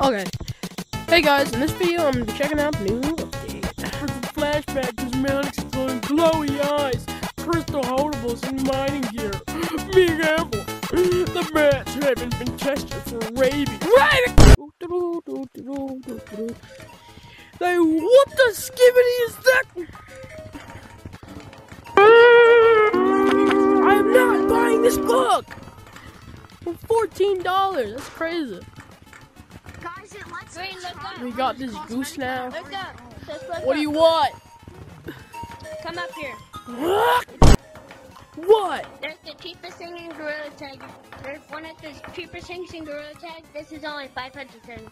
Okay. Hey guys, in this video I'm gonna be checking out the new update. Flashback cosmetics glowing glowy eyes, crystal holdables, and mining gear. Big Apple. The bats haven't been tested for rabies. Rabies! Like, what the skibbity is that? I'm not buying this book! For $14, that's crazy. Guys, it lets Wait, look up. We got this goose now. Look up. Look What do you want? Come up here. What? What? There's the cheapest thing in Gorilla Tag. There's one of the cheapest things in Gorilla Tag. This is only 500 cents.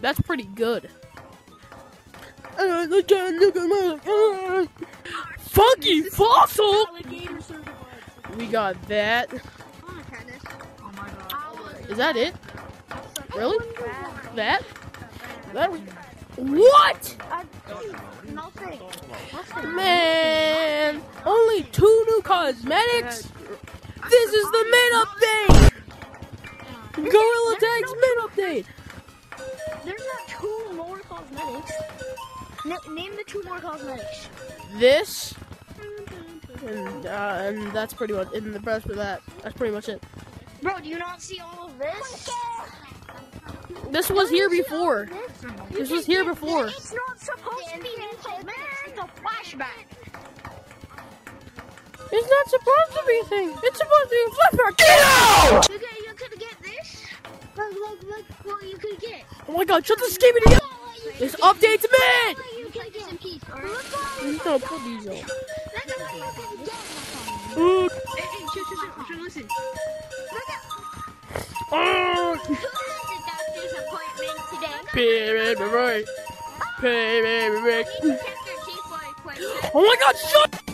That's pretty good. Uh, look at look at my funky fossil. We got that. Oh my god. Is that it? Really? That? That? What? Man, only two new cosmetics. This is the mid update. Gorilla Tag's mid update. There's not two more cosmetics. N- name the two more cosmetics. This. And, uh, and that's pretty much, and the rest of that, that's pretty much it. Bro, do you not see all of this? This was here before. This was here before. It's not supposed to be. It's a flashback. It's not supposed to be a thing. It's supposed to be a flashback. Get out! You could, you could get this. Look, look, look what you could get. Oh my god, shut the skibbity up! This update's mid! You could get in peace, alright? I'm gonna put these on. Hey, hey, shut, listen. Ah. Look for a question. Oh my god, shut